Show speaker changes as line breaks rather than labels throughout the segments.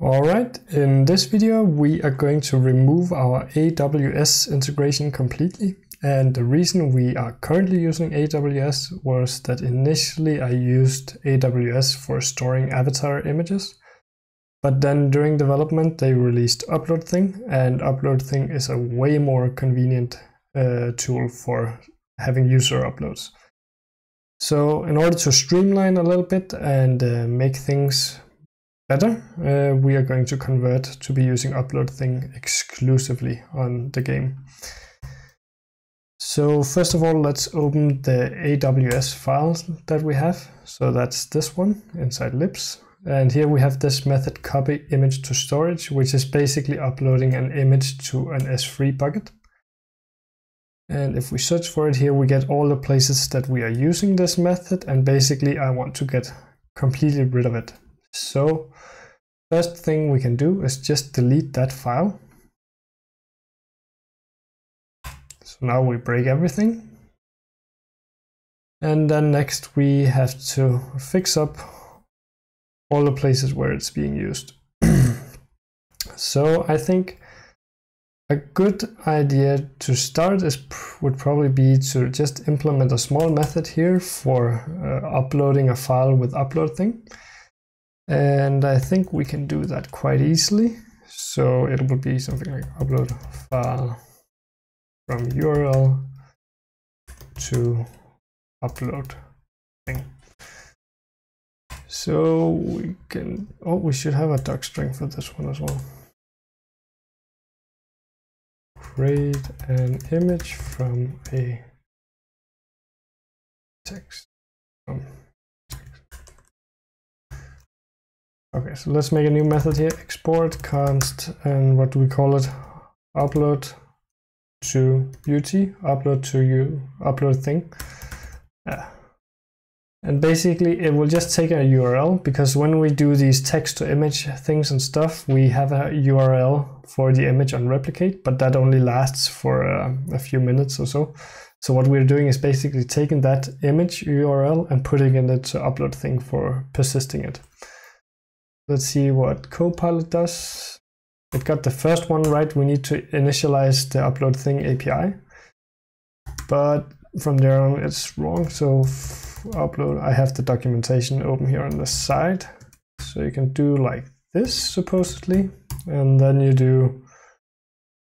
Alright, in this video we are going to remove our AWS integration completely. And the reason we are currently using AWS was that initially I used AWS for storing avatar images. But then during development they released UploadThing and UploadThing is a way more convenient uh, tool for having user uploads. So in order to streamline a little bit and uh, make things better, uh, we are going to convert to be using UploadThing exclusively on the game. So first of all, let's open the AWS files that we have. So that's this one inside libs. And here we have this method copy image to storage, which is basically uploading an image to an S3 bucket. And if we search for it here, we get all the places that we are using this method. And basically I want to get completely rid of it. So first thing we can do is just delete that file. So now we break everything. And then next we have to fix up all the places where it's being used. so I think a good idea to start is would probably be to just implement a small method here for uh, uploading a file with UploadThing. And I think we can do that quite easily. So it will be something like upload file from URL to upload thing. So we can, oh, we should have a doc string for this one as well create an image from a text. From text. Okay, so let's make a new method here, export const, and what do we call it? Upload to beauty, upload to you, upload thing. Yeah. And basically it will just take a URL because when we do these text to image things and stuff, we have a URL for the image on replicate, but that only lasts for uh, a few minutes or so. So what we're doing is basically taking that image URL and putting in it to UploadThing for persisting it. Let's see what Copilot does. It got the first one right. We need to initialize the UploadThing API. But from there on it's wrong. So upload, I have the documentation open here on the side. So you can do like this supposedly, and then you do,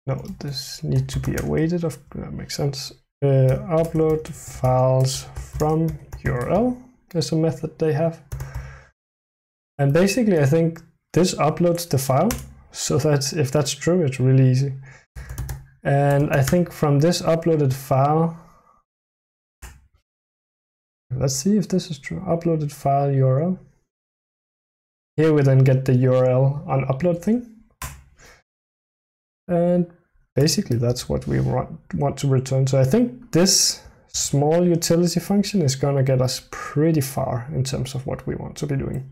no, this need to be awaited, of, that makes sense. Uh, upload files from URL is a method they have. And basically I think this uploads the file. So that's if that's true, it's really easy. And I think from this uploaded file, Let's see if this is true. Uploaded file URL. Here we then get the URL on UploadThing. And basically that's what we want, want to return. So I think this small utility function is going to get us pretty far in terms of what we want to be doing.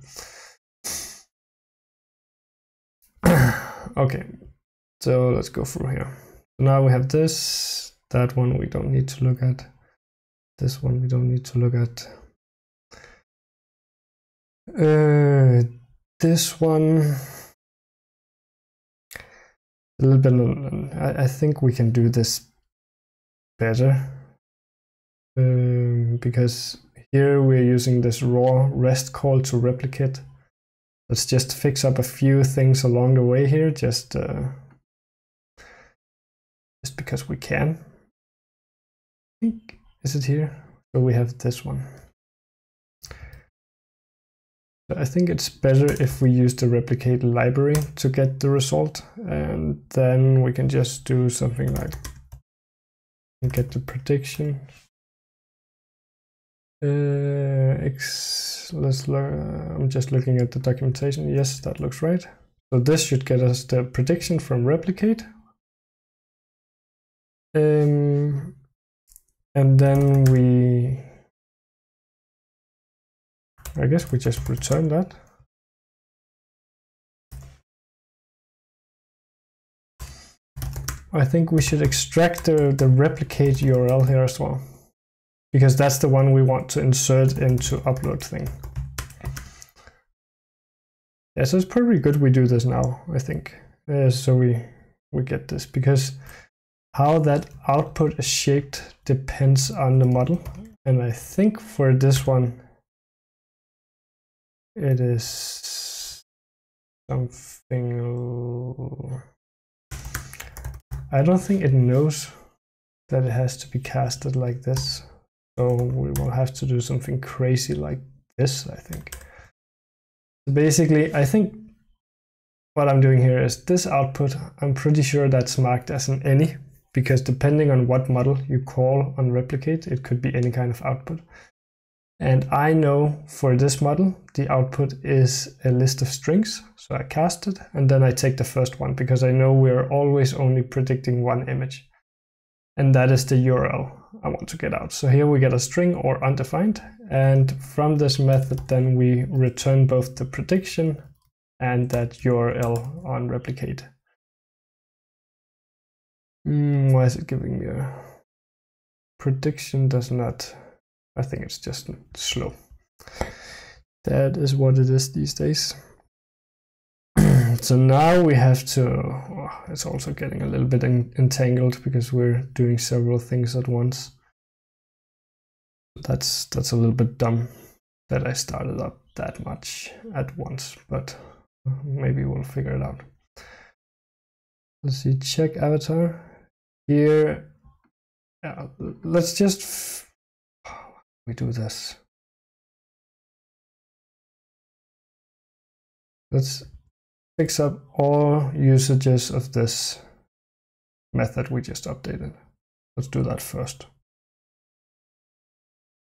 Okay, so let's go through here. So now we have this, that one we don't need to look at. This one we don't need to look at. Uh, this one, a little bit, I, I think we can do this better. Um, because here we're using this raw rest call to replicate. Let's just fix up a few things along the way here, just, uh, just because we can. Is it here? So we have this one. I think it's better if we use the replicate library to get the result and then we can just do something like get the prediction. Uh, let's look, uh, I'm just looking at the documentation. Yes, that looks right. So this should get us the prediction from replicate. Um, and then we, I guess we just return that. I think we should extract the, the replicate URL here as well, because that's the one we want to insert into UploadThing. yeah, so it's probably good we do this now, I think. Uh, so we, we get this because how that output is shaped depends on the model. And I think for this one, it is something. I don't think it knows that it has to be casted like this. So we will have to do something crazy like this, I think. Basically, I think what I'm doing here is this output, I'm pretty sure that's marked as an any, because depending on what model you call on replicate, it could be any kind of output. And I know for this model, the output is a list of strings. So I cast it and then I take the first one because I know we're always only predicting one image. And that is the URL I want to get out. So here we get a string or undefined. And from this method, then we return both the prediction and that URL on replicate. Mm, why is it giving me a prediction does not I think it's just slow. That is what it is these days. So now we have to, oh, it's also getting a little bit entangled because we're doing several things at once. That's, that's a little bit dumb that I started up that much at once, but maybe we'll figure it out. Let's see, check avatar. Here, yeah, let's just we do this. Let's fix up all usages of this method we just updated. Let's do that first.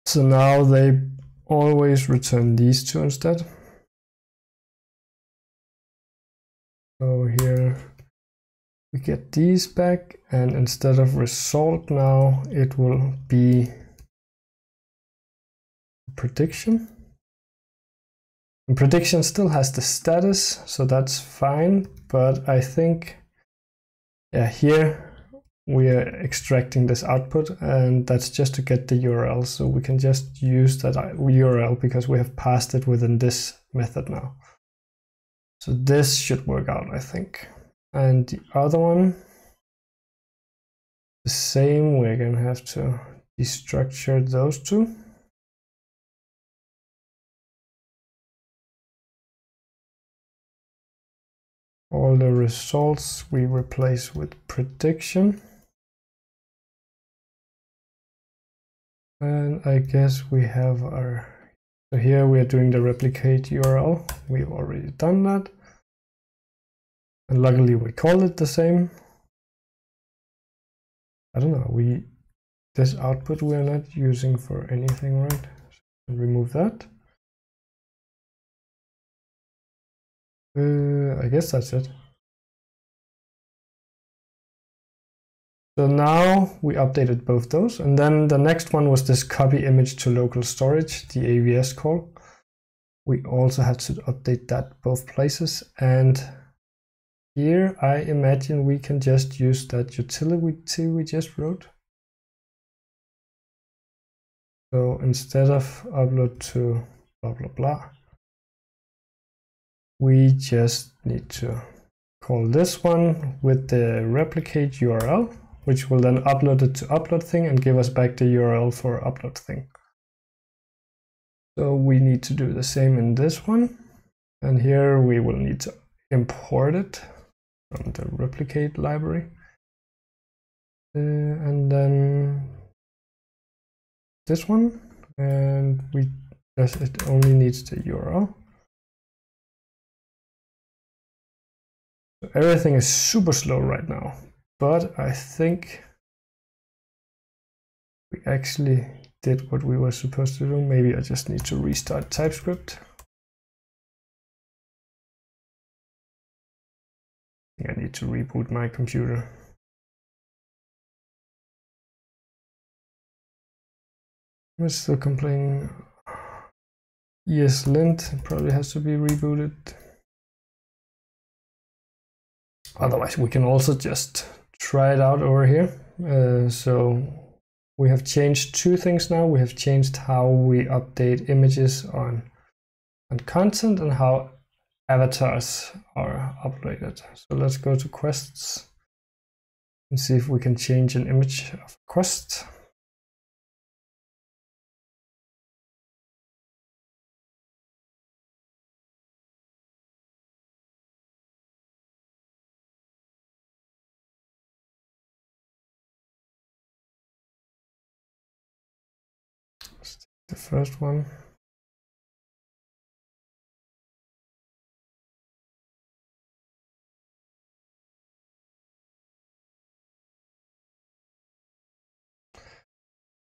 So now they always return these two instead. So here we get these back and instead of result now it will be prediction. Prediction still has the status, so that's fine, but I think yeah, here we are extracting this output and that's just to get the URL. So we can just use that URL because we have passed it within this method now. So this should work out, I think. And the other one, the same, we're gonna have to destructure those two. All the results we replace with prediction. And I guess we have our, so here we are doing the replicate URL. We've already done that. And luckily we called it the same. I don't know, we, this output we're not using for anything, right? So remove that. Uh, I guess that's it. So now we updated both those. And then the next one was this copy image to local storage, the AWS call. We also had to update that both places. And here I imagine we can just use that utility we just wrote. So instead of upload to blah, blah, blah, we just need to call this one with the replicate URL, which will then upload it to UploadThing and give us back the URL for UploadThing. So we need to do the same in this one. And here we will need to import it from the replicate library. Uh, and then this one, and we just, it only needs the URL. Everything is super slow right now, but I think we actually did what we were supposed to do. Maybe I just need to restart TypeScript. I, I need to reboot my computer. I'm still complaining. ESLint probably has to be rebooted. Otherwise, we can also just try it out over here. Uh, so we have changed two things now. We have changed how we update images on, on content and how avatars are uploaded. So let's go to quests and see if we can change an image of quest. The first one.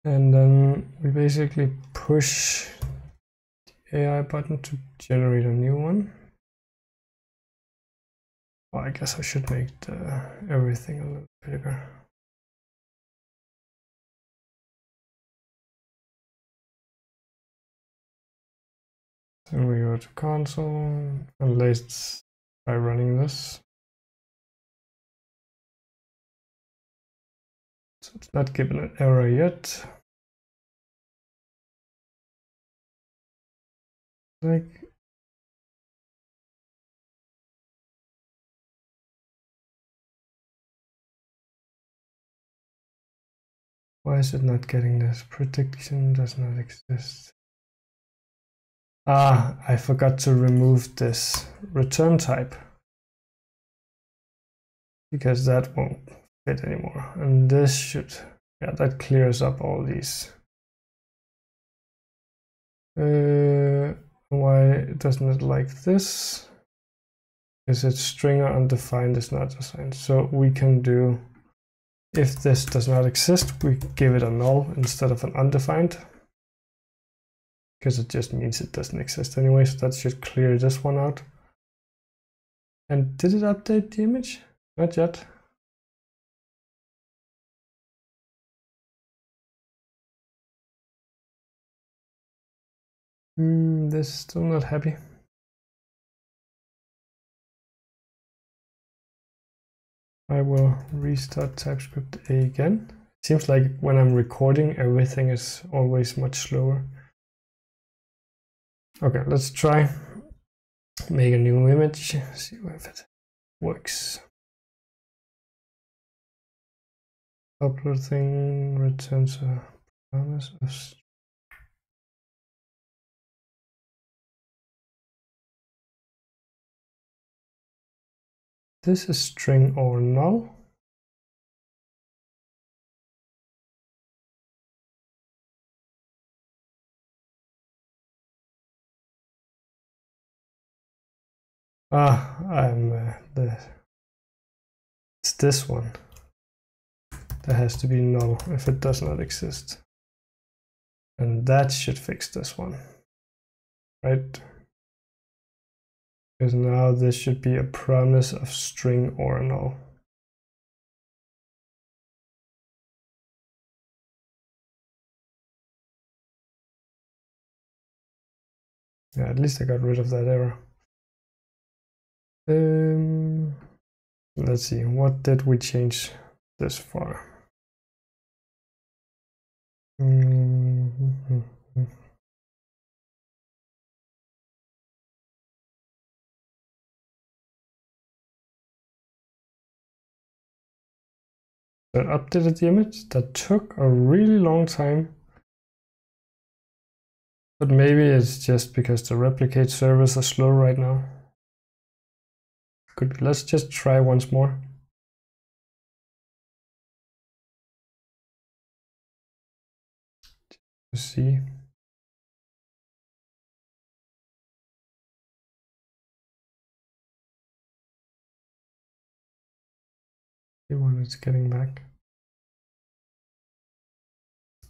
And then we basically push the AI button to generate a new one. Well, I guess I should make the, everything a little bigger. Then we go to console and let's try running this. So it's not given an error yet. Like Why is it not getting this? Prediction does not exist. Ah, I forgot to remove this return type because that won't fit anymore. And this should, yeah, that clears up all these. Uh, why doesn't it like this? Is it stringer undefined is not assigned. So we can do, if this does not exist, we give it a null instead of an undefined because it just means it doesn't exist anyway. So that should clear this one out. And did it update the image? Not yet. Hmm, this is still not happy. I will restart TypeScript again. Seems like when I'm recording, everything is always much slower. Okay, let's try make a new image, see if it works. Upload thing returns a promise of This is string or null. Ah, I'm uh, the. It's this one. That has to be null if it does not exist. And that should fix this one, right? Because now this should be a promise of string or null. Yeah, at least I got rid of that error. Um, let's see, what did we change this far? Mm updated the image. That took a really long time. But maybe it's just because the replicate servers are slow right now. Let's just try once more. To see. See when it's getting back.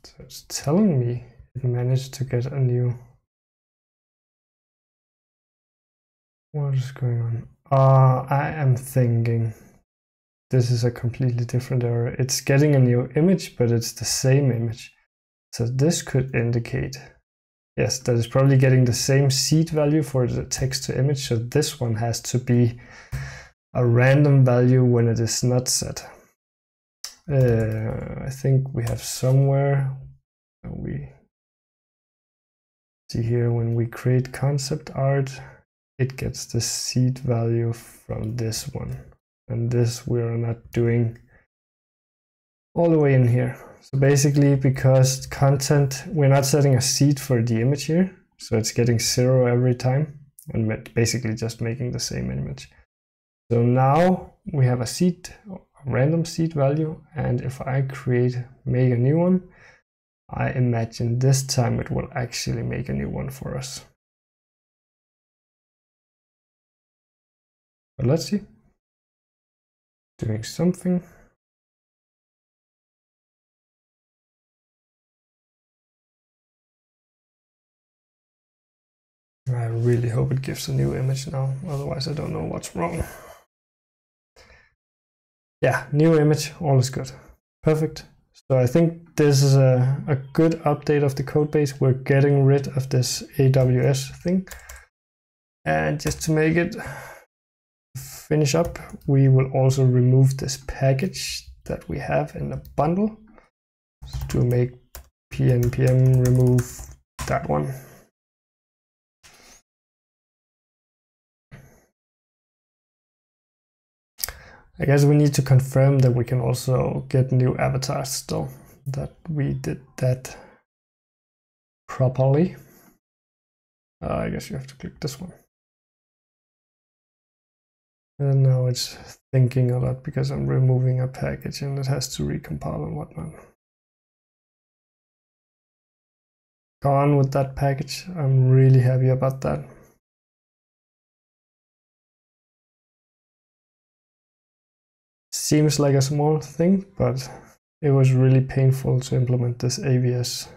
So it's telling me it managed to get a new. What is going on? Uh, I am thinking this is a completely different error. It's getting a new image, but it's the same image. So this could indicate, yes, that is probably getting the same seed value for the text to image. So this one has to be a random value when it is not set. Uh, I think we have somewhere we see here when we create concept art it gets the seed value from this one. And this we're not doing all the way in here. So basically because content, we're not setting a seed for the image here. So it's getting zero every time and basically just making the same image. So now we have a seed, a random seed value. And if I create, make a new one, I imagine this time it will actually make a new one for us. But let's see. Doing something. I really hope it gives a new image now, otherwise I don't know what's wrong. Yeah, new image, all is good. Perfect. So I think this is a, a good update of the code base. We're getting rid of this AWS thing. And just to make it finish up, we will also remove this package that we have in the bundle to make pnpm remove that one. I guess we need to confirm that we can also get new avatars still, that we did that properly. Uh, I guess you have to click this one. And now it's thinking a lot because I'm removing a package and it has to recompile and whatnot. Go on with that package. I'm really happy about that. seems like a small thing, but it was really painful to implement this AWS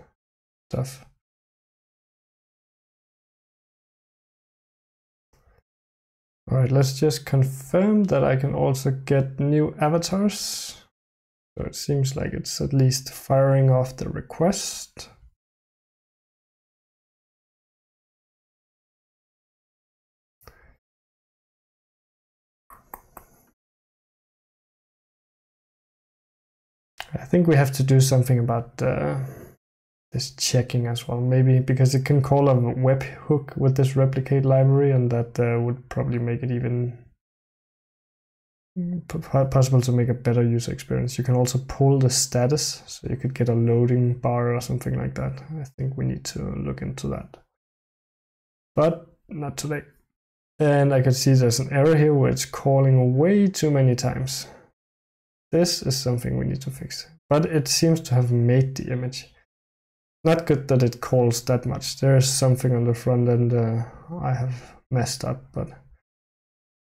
stuff. All right, let's just confirm that I can also get new avatars. So it seems like it's at least firing off the request. I think we have to do something about uh, this checking as well, maybe because it can call a webhook with this replicate library, and that uh, would probably make it even possible to make a better user experience. You can also pull the status, so you could get a loading bar or something like that. I think we need to look into that. But not today. And I can see there's an error here where it's calling way too many times. This is something we need to fix. But it seems to have made the image. Not good that it calls that much. There's something on the front end uh, I have messed up, but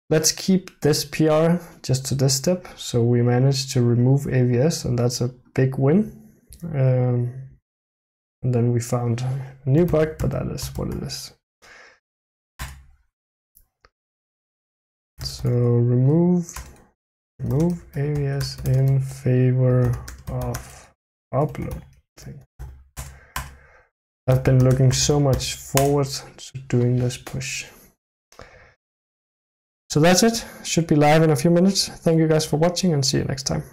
let's keep this PR just to this step. So we managed to remove AWS and that's a big win. Um, and then we found a new bug, but that is what it is. So remove remove AWS in favor of upload thing. I've been looking so much forward to doing this push. So that's it. Should be live in a few minutes. Thank you guys for watching and see you next time.